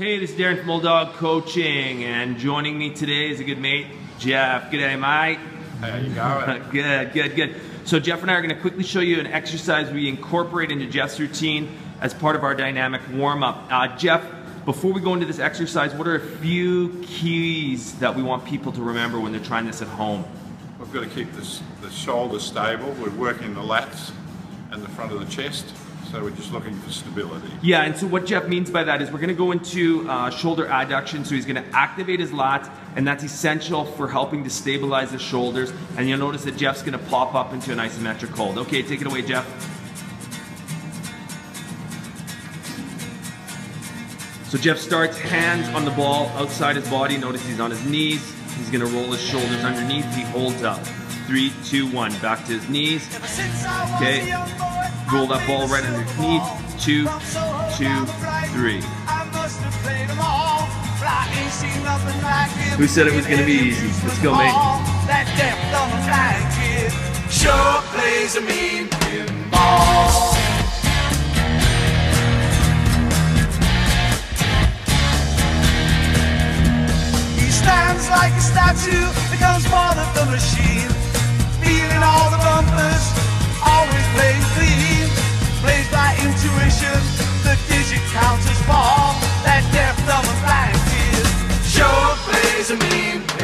Hey, this is Darren from Old Dawg Coaching, and joining me today is a good mate, Jeff. G'day, mate. How you going? good, good, good. So Jeff and I are going to quickly show you an exercise we incorporate into Jeff's routine as part of our dynamic warm-up. Uh, Jeff, before we go into this exercise, what are a few keys that we want people to remember when they're trying this at home? We've got to keep this, the shoulders stable. We're working the lats and the front of the chest. So we're just looking for stability. Yeah, and so what Jeff means by that is we're gonna go into uh, shoulder adduction. So he's gonna activate his lats, and that's essential for helping to stabilize the shoulders. And you'll notice that Jeff's gonna pop up into an isometric hold. Okay, take it away, Jeff. So Jeff starts hands on the ball outside his body. Notice he's on his knees. He's gonna roll his shoulders underneath. He holds up. Three, two, one. Back to his knees. Okay. Roll that ball right underneath. Two, two, three. Who said it was gonna be easy? Let's go, mate. Sure plays a mean pinball. He stands like a statue, becomes part of the machine. to me.